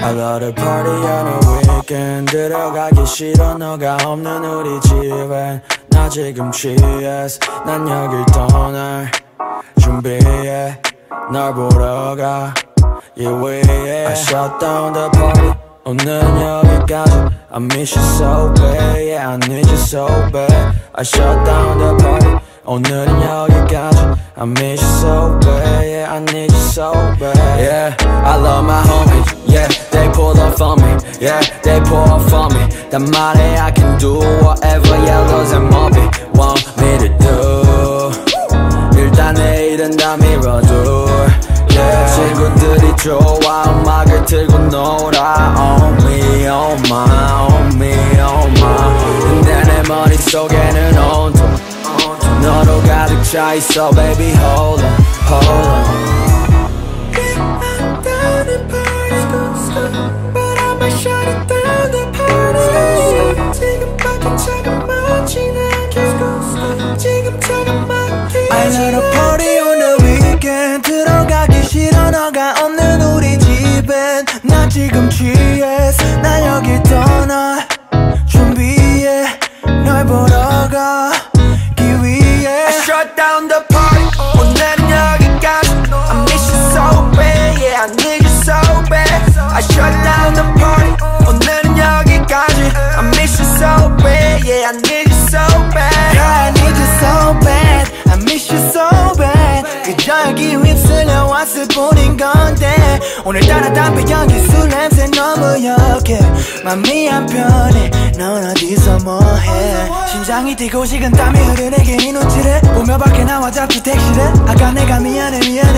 I love the party on a weekend 들어가기 싫어 너가 없는 우리 집엔 나 지금 취했어 난 여길 떠날 준비해 널 보러 가 Yeah, we, yeah. I shut down the party 오늘은 여기까지 I miss you so bad Yeah, I need you so bad I shut down the party 오늘은 여기까지 I miss you so bad Yeah, I need you so bad Yeah, I love my homies Yeah, they pull up for me Yeah, they pull up for me 단 말에 I can do whatever yellows and moby 속에는 온통 너로 가득 차 있어 baby hold on, hold on the party on the weekend 들어가기 싫어 너가 없는 우리 집엔 나 지금 취했어 나 여기 떠나 준비 I shut down the party. 오늘은 여기까지. I miss you so bad. Yeah I need you so bad. Yeah I need you so bad. I miss you so bad. 그저 여기 휩쓸려 왔을 뿐인 건데. 오늘따라 담배 연기 술 냄새 너무 역해. 맘이 안 편해 넌 어디서 뭐해? 심장이 뛰고 식은 땀이 흐르네 괜히 눈치를 보며 밖에 나와 잡히 택시를. 아까 내가 미안해 미안해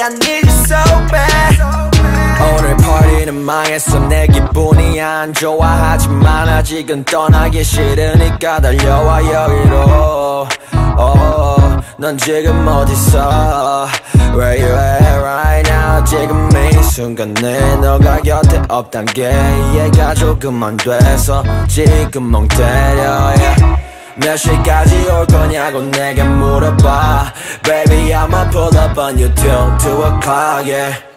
I need you so bad. 오늘 파티는 망했어. 내 기분이 안 좋아. 하지만 아직은 떠나기 싫으니까 달려와 여기로. oh, 넌 지금 어딨어 Where you at right now? 지금 이 순간에 너가 곁에 없단 게 이해가 조금 안 돼서 지금 멍 때려. Yeah. 몇 시까지 올 거냐고 내게 물어봐 Baby I'ma pull up on you till 2 o'clock yeah